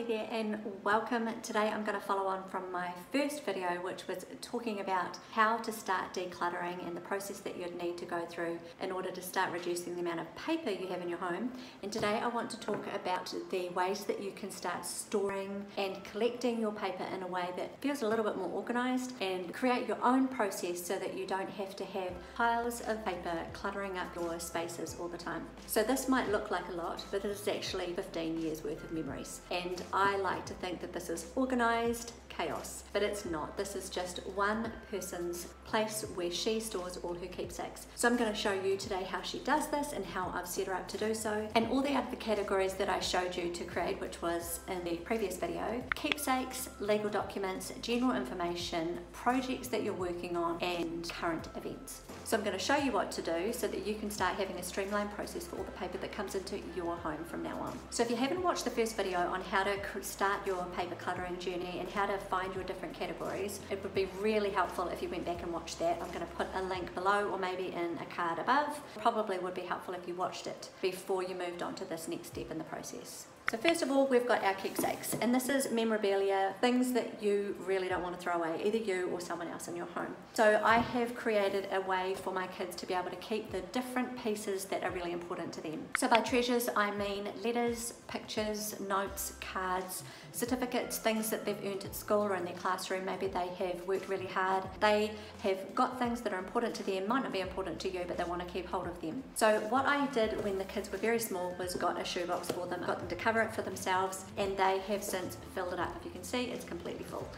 Hey there and welcome. Today I'm going to follow on from my first video which was talking about how to start decluttering and the process that you'd need to go through in order to start reducing the amount of paper you have in your home. And today I want to talk about the ways that you can start storing and collecting your paper in a way that feels a little bit more organized and create your own process so that you don't have to have piles of paper cluttering up your spaces all the time. So this might look like a lot but this is actually 15 years worth of memories and like to think that this is organized chaos, but it's not. This is just one person's place where she stores all her keepsakes. So I'm going to show you today how she does this and how I've set her up to do so, and all the other categories that I showed you to create, which was in the previous video. Keepsakes, legal documents, general information, projects that you're working on, and current events. So I'm going to show you what to do so that you can start having a streamlined process for all the paper that comes into your home from now on. So if you haven't watched the first video on how to start your paper cluttering journey and how to find your different categories, it would be really helpful if you went back and watched that. I'm going to put a link below or maybe in a card above. Probably would be helpful if you watched it before you moved on to this next step in the process. So first of all, we've got our keepsakes, and this is memorabilia, things that you really don't want to throw away, either you or someone else in your home. So I have created a way for my kids to be able to keep the different pieces that are really important to them. So by treasures, I mean letters, pictures, notes, cards, certificates, things that they've earned at school or in their classroom. Maybe they have worked really hard. They have got things that are important to them, might not be important to you, but they want to keep hold of them. So what I did when the kids were very small was got a shoebox for them, got them to cover it for themselves and they have since filled it up. If you can see, it's completely full.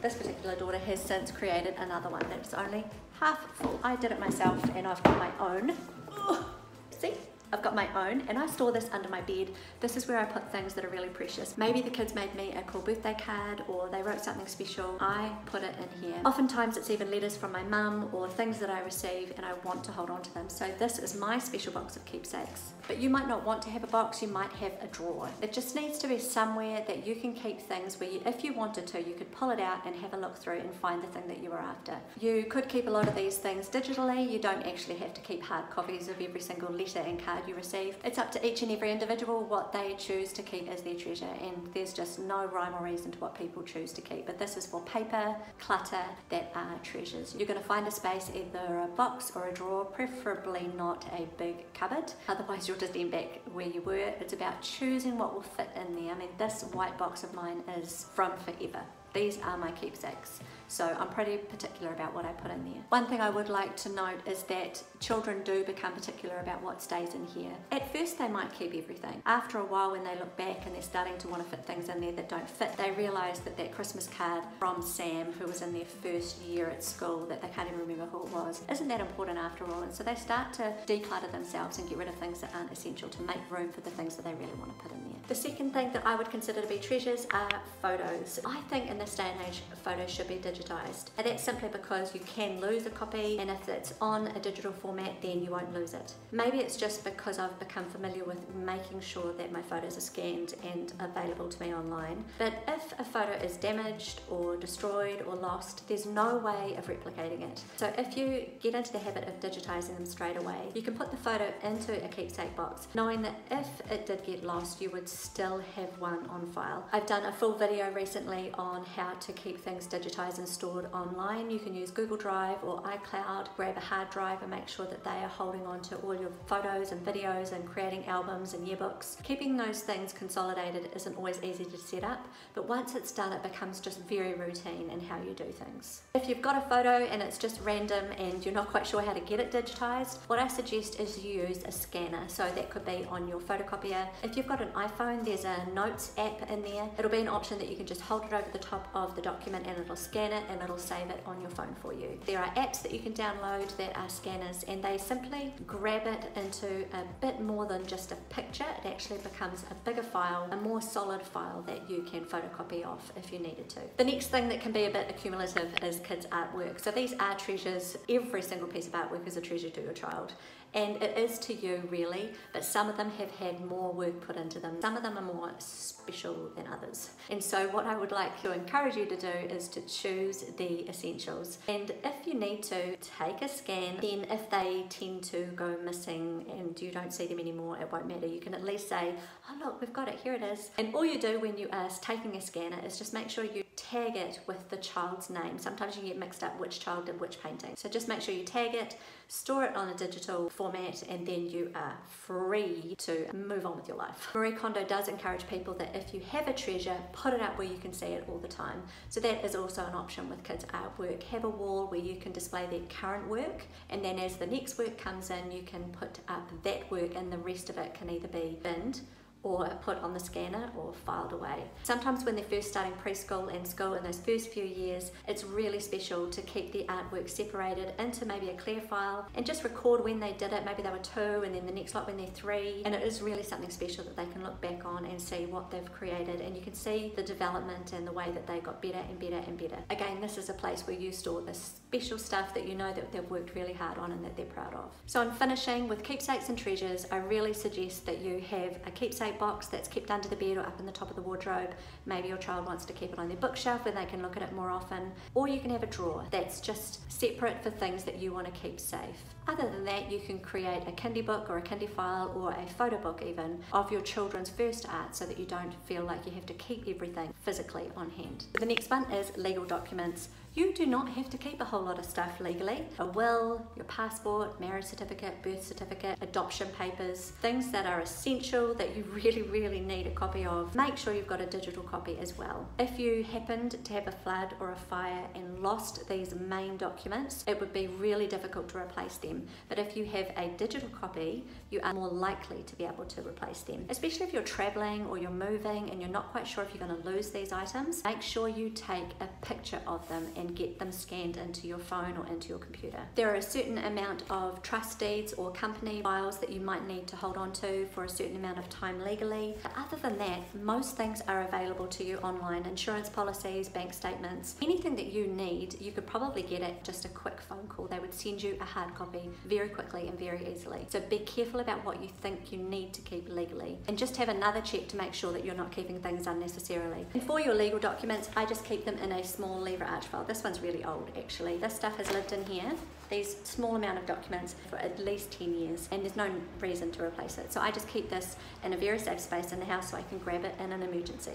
This particular daughter has since created another one that's only half full. I did it myself and I've got my own. Oh, see? I've got my own and I store this under my bed. This is where I put things that are really precious. Maybe the kids made me a cool birthday card or they wrote something special. I put it in here. Oftentimes it's even letters from my mum or things that I receive and I want to hold on to them. So this is my special box of keepsakes. But you might not want to have a box, you might have a drawer. It just needs to be somewhere that you can keep things where you, if you wanted to, you could pull it out and have a look through and find the thing that you were after. You could keep a lot of these things digitally. You don't actually have to keep hard copies of every single letter and card you receive. It's up to each and every individual what they choose to keep as their treasure and there's just no rhyme or reason to what people choose to keep. But this is for paper, clutter that are treasures. You're going to find a space, either a box or a drawer, preferably not a big cupboard. Otherwise you'll just end back where you were. It's about choosing what will fit in there. I mean this white box of mine is from forever. These are my keepsakes. So I'm pretty particular about what I put in there. One thing I would like to note is that children do become particular about what stays in here. At first they might keep everything. After a while when they look back and they're starting to want to fit things in there that don't fit, they realise that that Christmas card from Sam, who was in their first year at school, that they can't even remember who it was, isn't that important after all. And so they start to declutter themselves and get rid of things that aren't essential to make room for the things that they really want to put in there. The second thing that I would consider to be treasures are photos. I think in this day and age, photos should be digitized. And that's simply because you can lose a copy, and if it's on a digital format, then you won't lose it. Maybe it's just because I've become familiar with making sure that my photos are scanned and available to me online. But if a photo is damaged or destroyed or lost, there's no way of replicating it. So if you get into the habit of digitizing them straight away, you can put the photo into a keepsake box, knowing that if it did get lost, you would still have one on file. I've done a full video recently on how to keep things digitized and stored online. You can use Google Drive or iCloud, grab a hard drive and make sure that they are holding on to all your photos and videos and creating albums and yearbooks. Keeping those things consolidated isn't always easy to set up, but once it's done, it becomes just very routine in how you do things. If you've got a photo and it's just random and you're not quite sure how to get it digitized, what I suggest is you use a scanner. So that could be on your photocopier. If you've got an iPhone, there's a Notes app in there. It'll be an option that you can just hold it over the top of the document and it'll scan it and it'll save it on your phone for you. There are apps that you can download that are scanners and they simply grab it into a bit more than just a picture. It actually becomes a bigger file, a more solid file that you can photocopy off if you needed to. The next thing that can be a bit accumulative is kids' artwork. So these are treasures. Every single piece of artwork is a treasure to your child and it is to you really, but some of them have had more work put into them. Some of them are more special than others. And so what I would like to encourage you to do is to choose the essentials. And if you need to, take a scan, then if they tend to go missing and you don't see them anymore, it won't matter. You can at least say, oh look, we've got it, here it is. And all you do when you are taking a scanner is just make sure you tag it with the child's name. Sometimes you get mixed up which child did which painting. So just make sure you tag it, store it on a digital format, and then you are free to move on with your life. Marie Kondo does encourage people that if you have a treasure, put it up where you can see it all the time. So that is also an option with kids' artwork. Have a wall where you can display their current work, and then as the next work comes in, you can put up that work, and the rest of it can either be binned or put on the scanner or filed away. Sometimes when they're first starting preschool and school in those first few years, it's really special to keep the artwork separated into maybe a clear file and just record when they did it. Maybe they were two and then the next lot when they're three. And it is really something special that they can look back on and see what they've created and you can see the development and the way that they got better and better and better. Again, this is a place where you store the special stuff that you know that they've worked really hard on and that they're proud of. So in finishing with keepsakes and treasures, I really suggest that you have a keepsake box that's kept under the bed or up in the top of the wardrobe. Maybe your child wants to keep it on their bookshelf where they can look at it more often. Or you can have a drawer that's just separate for things that you want to keep safe. Other than that, you can create a kindy book or a kindy file or a photo book even of your children's first art so that you don't feel like you have to keep everything physically on hand. The next one is legal documents. You do not have to keep a whole lot of stuff legally. A will, your passport, marriage certificate, birth certificate, adoption papers, things that are essential that you really, really need a copy of. Make sure you've got a digital copy as well. If you happened to have a flood or a fire and lost these main documents, it would be really difficult to replace them. But if you have a digital copy, you are more likely to be able to replace them. Especially if you're traveling or you're moving and you're not quite sure if you're going to lose these items, make sure you take a picture of them and get them scanned into your phone or into your computer. There are a certain amount of trust deeds or company files that you might need to hold on to for a certain amount of time legally. But other than that, most things are available to you online. Insurance policies, bank statements, anything that you need, you could probably get it just a quick phone call. They would send you a hard copy very quickly and very easily. So be careful about what you think you need to keep legally. And just have another check to make sure that you're not keeping things unnecessarily. And for your legal documents, I just keep them in a small lever arch file. This one's really old actually. This stuff has lived in here, these small amount of documents for at least 10 years and there's no reason to replace it. So I just keep this in a very safe space in the house so I can grab it in an emergency.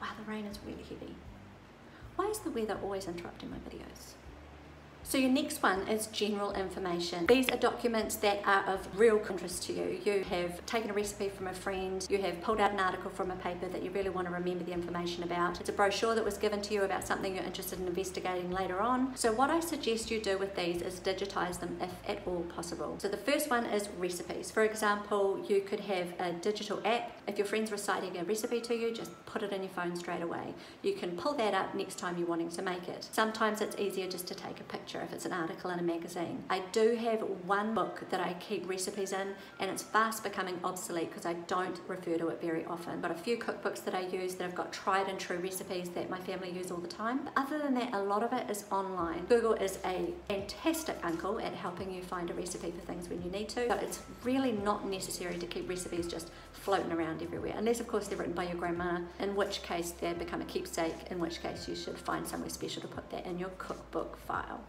Wow, the rain is really heavy. Why is the weather always interrupting my videos? So your next one is general information. These are documents that are of real interest to you. You have taken a recipe from a friend, you have pulled out an article from a paper that you really want to remember the information about. It's a brochure that was given to you about something you're interested in investigating later on. So what I suggest you do with these is digitize them if at all possible. So the first one is recipes. For example, you could have a digital app. If your friend's reciting a recipe to you, just put it in your phone straight away. You can pull that up next time you're wanting to make it. Sometimes it's easier just to take a picture if it's an article in a magazine. I do have one book that I keep recipes in and it's fast becoming obsolete because I don't refer to it very often. But a few cookbooks that I use that have got tried and true recipes that my family use all the time. But other than that, a lot of it is online. Google is a fantastic uncle at helping you find a recipe for things when you need to, but it's really not necessary to keep recipes just floating around everywhere, unless of course they're written by your grandma, in which case they become a keepsake, in which case you should find somewhere special to put that in your cookbook file.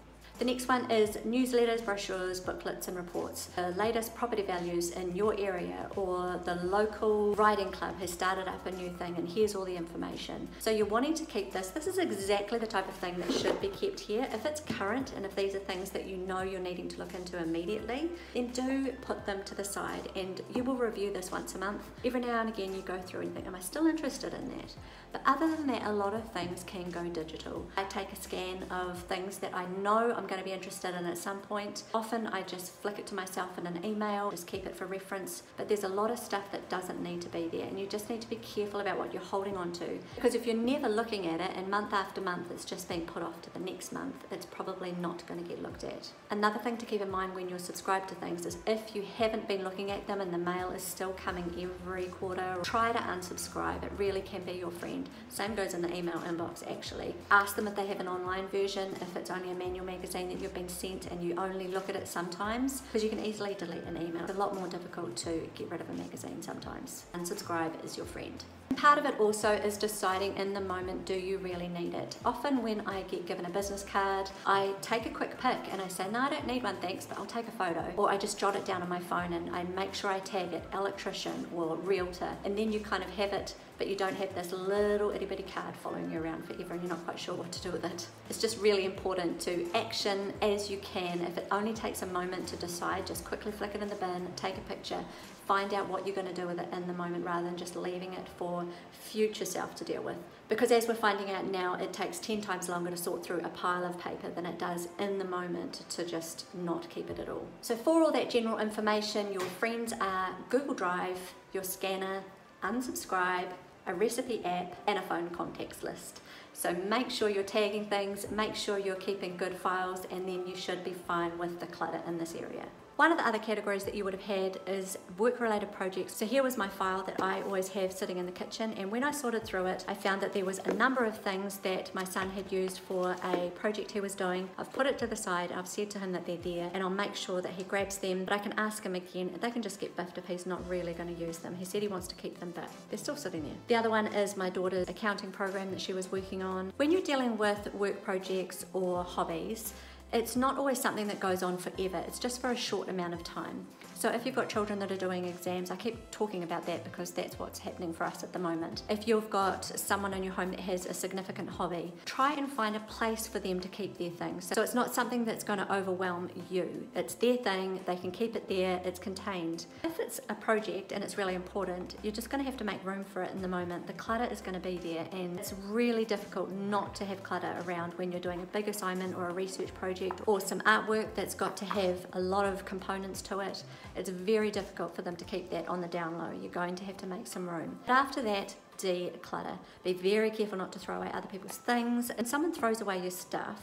The next one is newsletters, brochures, booklets and reports. The latest property values in your area or the local riding club has started up a new thing and here's all the information. So you're wanting to keep this. This is exactly the type of thing that should be kept here. If it's current and if these are things that you know you're needing to look into immediately, then do put them to the side and you will review this once a month. Every now and again you go through and think, am I still interested in that? But other than that, a lot of things can go digital. I take a scan of things that I know I'm going to be interested in at some point. Often I just flick it to myself in an email, just keep it for reference. But there's a lot of stuff that doesn't need to be there and you just need to be careful about what you're holding on to. Because if you're never looking at it and month after month it's just being put off to the next month, it's probably not going to get looked at. Another thing to keep in mind when you're subscribed to things is if you haven't been looking at them and the mail is still coming every quarter, try to unsubscribe. It really can be your friend. Same goes in the email inbox actually. Ask them if they have an online version, if it's only a manual magazine magazine that you've been sent and you only look at it sometimes, because you can easily delete an email. It's a lot more difficult to get rid of a magazine sometimes. Unsubscribe is your friend. Part of it also is deciding in the moment, do you really need it? Often when I get given a business card, I take a quick pic and I say, no, I don't need one, thanks, but I'll take a photo. Or I just jot it down on my phone and I make sure I tag it electrician or realtor. And then you kind of have it but you don't have this little itty bitty card following you around forever and you're not quite sure what to do with it. It's just really important to action as you can. If it only takes a moment to decide, just quickly flick it in the bin, take a picture, find out what you're going to do with it in the moment rather than just leaving it for future self to deal with. Because as we're finding out now, it takes 10 times longer to sort through a pile of paper than it does in the moment to just not keep it at all. So for all that general information, your friends are Google Drive, your scanner, unsubscribe, a recipe app, and a phone contacts list. So make sure you're tagging things, make sure you're keeping good files, and then you should be fine with the clutter in this area. One of the other categories that you would have had is work-related projects. So here was my file that I always have sitting in the kitchen and when I sorted through it, I found that there was a number of things that my son had used for a project he was doing. I've put it to the side, I've said to him that they're there and I'll make sure that he grabs them, but I can ask him again. They can just get biffed if he's not really going to use them. He said he wants to keep them, but they're still sitting there. The other one is my daughter's accounting program that she was working on. When you're dealing with work projects or hobbies, it's not always something that goes on forever, it's just for a short amount of time. So if you've got children that are doing exams, I keep talking about that because that's what's happening for us at the moment. If you've got someone in your home that has a significant hobby, try and find a place for them to keep their things. So it's not something that's going to overwhelm you. It's their thing, they can keep it there, it's contained. If it's a project and it's really important, you're just going to have to make room for it in the moment. The clutter is going to be there and it's really difficult not to have clutter around when you're doing a big assignment or a research project or some artwork that's got to have a lot of components to it it's very difficult for them to keep that on the down low. You're going to have to make some room. But after that, declutter. Be very careful not to throw away other people's things. And someone throws away your stuff,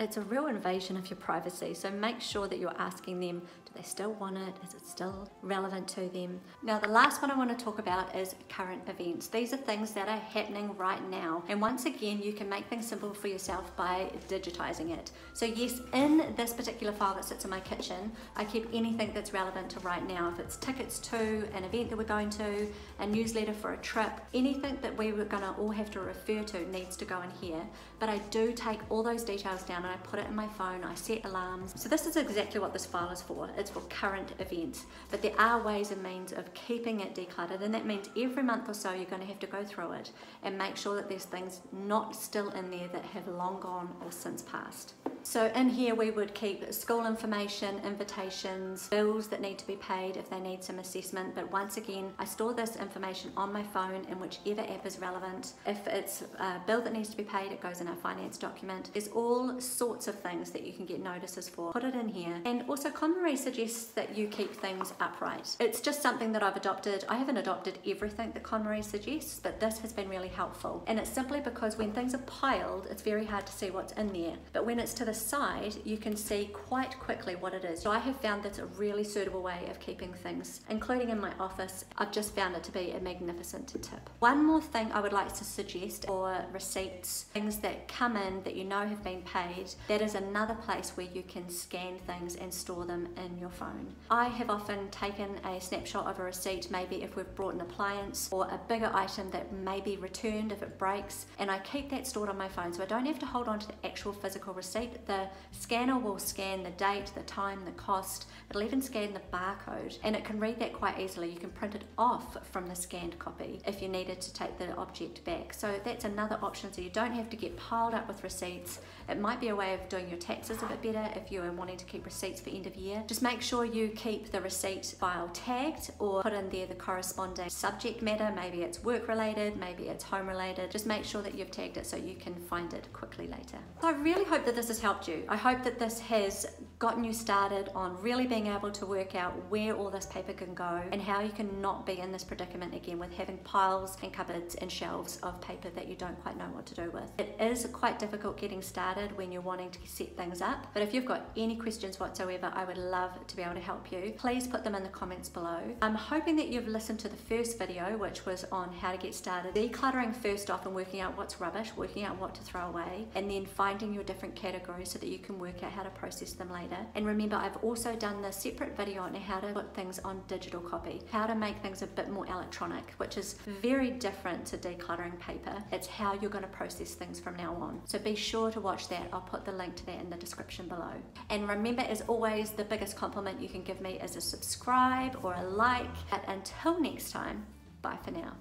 it's a real invasion of your privacy. So make sure that you're asking them they still want it? Is it still relevant to them? Now, the last one I want to talk about is current events. These are things that are happening right now. And once again, you can make things simple for yourself by digitizing it. So yes, in this particular file that sits in my kitchen, I keep anything that's relevant to right now. If it's tickets to an event that we're going to, a newsletter for a trip, anything that we were gonna all have to refer to needs to go in here. But I do take all those details down and I put it in my phone, I set alarms. So this is exactly what this file is for it's for current events. But there are ways and means of keeping it decluttered, and that means every month or so you're going to have to go through it and make sure that there's things not still in there that have long gone or since passed. So in here we would keep school information, invitations, bills that need to be paid if they need some assessment. But once again, I store this information on my phone in whichever app is relevant. If it's a bill that needs to be paid, it goes in our finance document. There's all sorts of things that you can get notices for. Put it in here. And also KonMari suggests that you keep things upright. It's just something that I've adopted. I haven't adopted everything that KonMari suggests, but this has been really helpful. And it's simply because when things are piled, it's very hard to see what's in there. But when it's to the the side, you can see quite quickly what it is. So I have found that's a really suitable way of keeping things, including in my office. I've just found it to be a magnificent tip. One more thing I would like to suggest for receipts, things that come in that you know have been paid, that is another place where you can scan things and store them in your phone. I have often taken a snapshot of a receipt, maybe if we've brought an appliance or a bigger item that may be returned if it breaks, and I keep that stored on my phone so I don't have to hold on to the actual physical receipt the scanner will scan the date, the time, the cost. It'll even scan the barcode and it can read that quite easily. You can print it off from the scanned copy if you needed to take the object back. So that's another option so you don't have to get piled up with receipts. It might be a way of doing your taxes a bit better if you are wanting to keep receipts for end of year. Just make sure you keep the receipt file tagged or put in there the corresponding subject matter. Maybe it's work related, maybe it's home related. Just make sure that you've tagged it so you can find it quickly later. So I really hope that this has helped helped you. I hope that this has gotten you started on really being able to work out where all this paper can go and how you can not be in this predicament again with having piles and cupboards and shelves of paper that you don't quite know what to do with. It is quite difficult getting started when you're wanting to set things up, but if you've got any questions whatsoever, I would love to be able to help you. Please put them in the comments below. I'm hoping that you've listened to the first video, which was on how to get started. Decluttering first off and working out what's rubbish, working out what to throw away, and then finding your different categories so that you can work out how to process them later. And remember, I've also done the separate video on how to put things on digital copy, how to make things a bit more electronic, which is very different to decluttering paper. It's how you're going to process things from now on. So be sure to watch that. I'll put the link to that in the description below. And remember, as always, the biggest compliment you can give me is a subscribe or a like. But until next time, bye for now.